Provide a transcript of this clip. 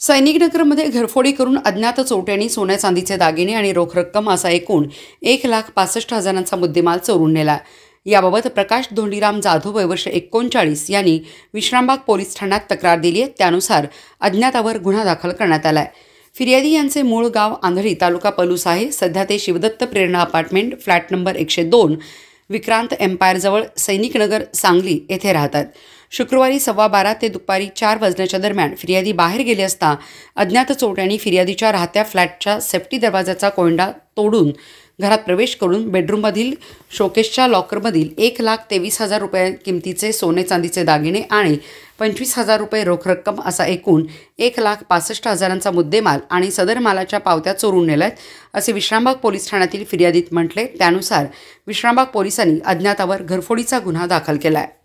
सैनिकनगरमध्ये घरफोडी करून अज्ञात चोरट्यांनी सोन्या चांदीचे दागिने आणि रोख रक्कम असा एकूण एक लाख पासष्ट हजारांचा मुद्देमाल चोरून नेला. याबाबत प्रकाश धोंडीराम जाधव वयवर्ष एकोणचाळीस यांनी विश्रामबाग पोलीस ठाण्यात तक्रार दिली आहे. त्यानुसार अज्ञातावर गुन्हा दाखल करण्यात आला आहे फिर्यादी यांचे मूळ गाव आंधळी तालुका पलूस आहे. सध्या ते Shivdatt Prerana apartment flat number एकशे दोन विक्रांत एम्पायरजवळ सैनिकनगर सांगली येथे राहतात. शुक्रवारी सव्वा बारा ते दुपारी चार वाजण्याच्या दरम्यान फिर्यादी बाहेर गेले असता अज्ञात चोरट्यांनी फिर्यादीच्या राहत्या फ्लॅटच्या सेफ्टी दरवाजाचा कोंडा तोडून घरात प्रवेश करून बेडरूममधील शोकेसच्या लॉकरमधील एक लाख तेवीस हजार रुपये किमतीचे सोने चांदीचे दागिने आणि पंचवीस हजार रुपये रोख रक्कम असा एकूण एक लाख पासष्ट हजारांचा मुद्देमाल आणि सदर मालाच्या पावत्या चोरून नेल्यात असे विश्रामबाग पोलीस ठाण्यातील फिर्यादीत म्हटले. त्यानुसार विश्रामबाग पोलिसांनी अज्ञातावर घरफोडीचा गुन्हा दाखल केला आहे